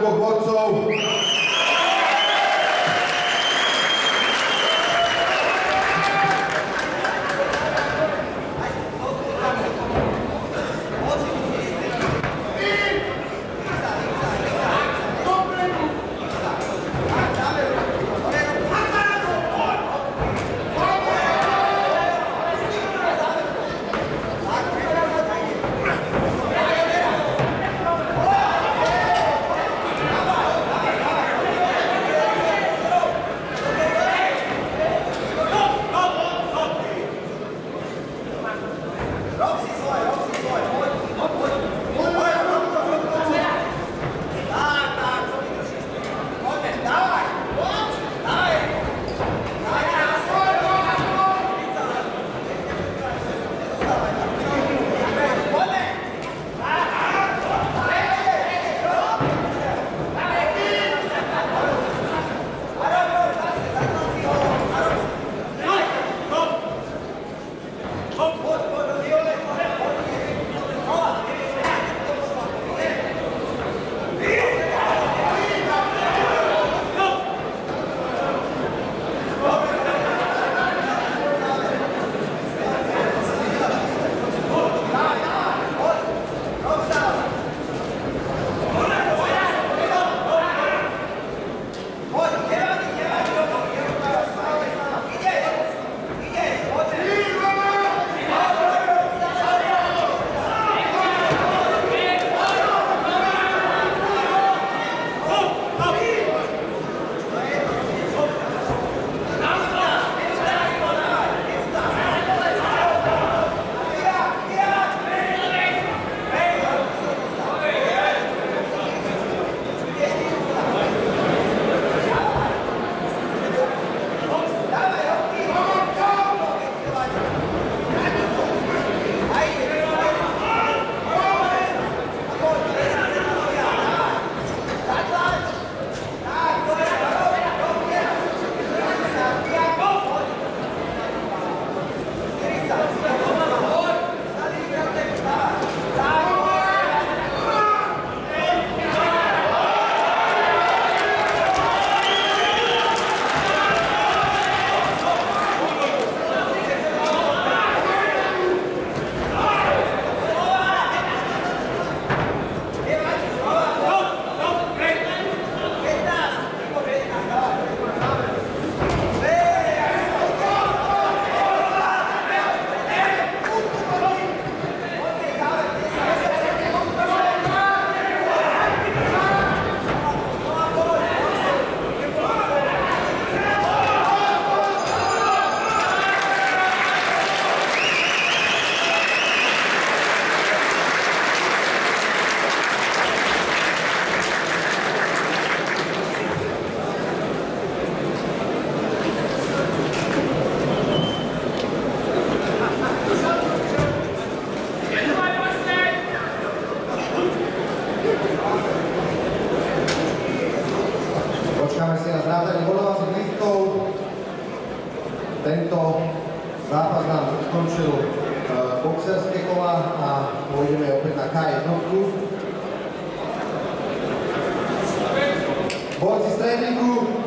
Boh vodcov. Box Strike Group.